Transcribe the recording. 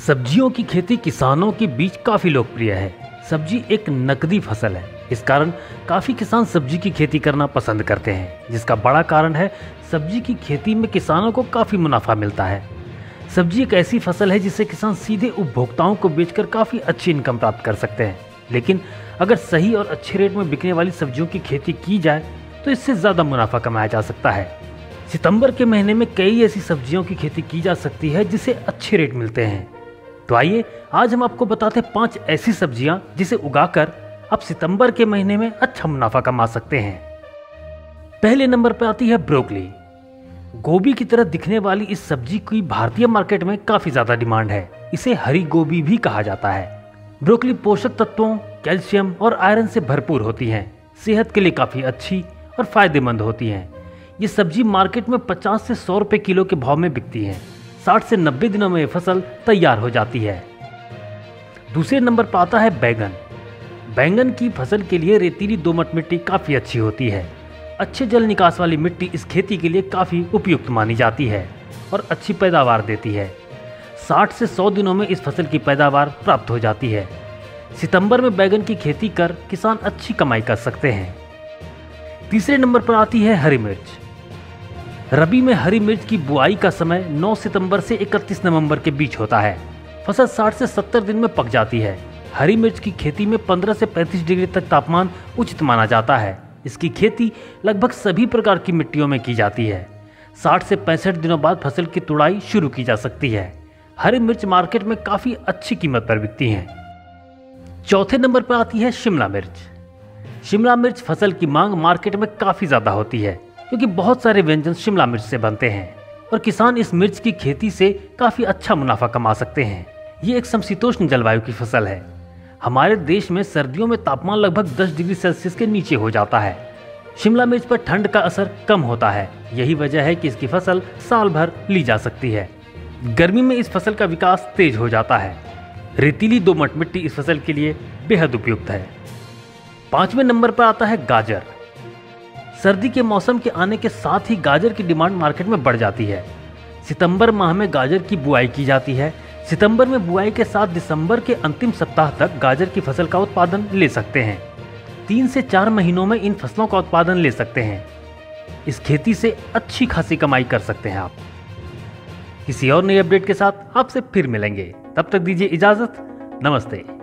सब्जियों की खेती किसानों के बीच काफ़ी लोकप्रिय है। सब्ज़ी एक नकदी फ़सल है। इस कारण काफ़ी किसान सब्ज़ी की खेती करना पसंद करते हैं, जिसका बड़ा कारण है सब्ज़ी की खेती में किसानों को काफ़ी मुनाफा मिलता है। सब्ज़ी एक ऐसी फ़सल है जिसे किसान सीधे उपभोक्ताओं को बेचकर काफ़ी अच्छी इनकम प्राप्त कर सकते हैं। लेकिन अगर सही और अच्छे रेट में बिकने वाली सब्जियों की खेती की जाए तो इससे ज़्यादा मुनाफा कमाया जा सकता है। सितंबर के महीने में कई ऐसी सब्जियों की खेती की जा सकती है, जिसे अच्छे रेट मिलते हैं। तो आइए, आज हम आपको बताते हैं पाँच ऐसी सब्ज़ियाँ जिसे उगाकर आप सितंबर के महीने में अच्छा मुनाफा कमा सकते हैं। पहले नंबर पर आती है ब्रोकली। गोभी की तरह दिखने वाली इस सब्ज़ी की भारतीय मार्केट में काफ़ी ज़्यादा डिमांड है। इसे हरी गोभी भी कहा जाता है। ब्रोकली पोषक तत्वों, कैल्शियम और आयरन से भरपूर होती हैं। सेहत के लिए काफ़ी अच्छी और फ़ायदेमंद होती हैं। ये सब्ज़ी मार्केट में 50 से 100 रुपए किलो के भाव में बिकती है। 60 से 90 दिनों में फ़सल तैयार हो जाती है। दूसरे नंबर पर आता है बैगन। बैंगन की फ़सल के लिए रेतीली दोमट मिट्टी काफ़ी अच्छी होती है। अच्छे जल निकास वाली मिट्टी इस खेती के लिए काफ़ी उपयुक्त मानी जाती है और अच्छी पैदावार देती है। 60 से 100 दिनों में इस फ़सल की पैदावार प्राप्त हो जाती है। सितंबर में बैगन की खेती कर किसान अच्छी कमाई कर सकते हैं। तीसरे नंबर पर आती है हरी मिर्च। रबी में हरी मिर्च की बुआई का समय 9 सितंबर से 31 नवंबर के बीच होता है। फ़सल 60 से 70 दिन में पक जाती है। हरी मिर्च की खेती में 15 से 35 डिग्री तक तापमान उचित माना जाता है। इसकी खेती लगभग सभी प्रकार की मिट्टियों में की जाती है। 60 से पैंसठ दिनों बाद फ़सल की तुड़ाई शुरू की जा सकती है। हरी मिर्च मार्केट में काफ़ी अच्छी कीमत पर बिकती हैं। चौथे नंबर पर आती है शिमला मिर्च। शिमला मिर्च फ़सल की मांग मार्केट में काफ़ी ज़्यादा होती है। क्योंकि बहुत सारे व्यंजन शिमला मिर्च से बनते हैं और किसान इस मिर्च की खेती से काफ़ी अच्छा मुनाफा कमा सकते हैं। ये एक समशीतोष्ण जलवायु की फ़सल है। हमारे देश में सर्दियों में तापमान लगभग 10 डिग्री सेल्सियस के नीचे हो जाता है। शिमला मिर्च पर ठंड का असर कम होता है। यही वजह है कि इसकी फ़सल साल भर ली जा सकती है। गर्मी में इस फ़सल का विकास तेज हो जाता है। रेतीली दोमट मिट्टी इस फ़सल के लिए बेहद उपयुक्त है। पाँचवें नंबर पर आता है गाजर। सर्दी के मौसम के आने के साथ ही गाजर की डिमांड मार्केट में बढ़ जाती है। सितंबर माह में गाजर की बुआई की जाती है। सितंबर में बुआई के साथ दिसंबर के अंतिम सप्ताह तक गाजर की फ़सल का उत्पादन ले सकते हैं। तीन से चार महीनों में इन फ़सलों का उत्पादन ले सकते हैं। इस खेती से अच्छी खासी कमाई कर सकते हैं आप। किसी और नई अपडेट के साथ आपसे फिर मिलेंगे। तब तक दीजिए इजाज़त। नमस्ते।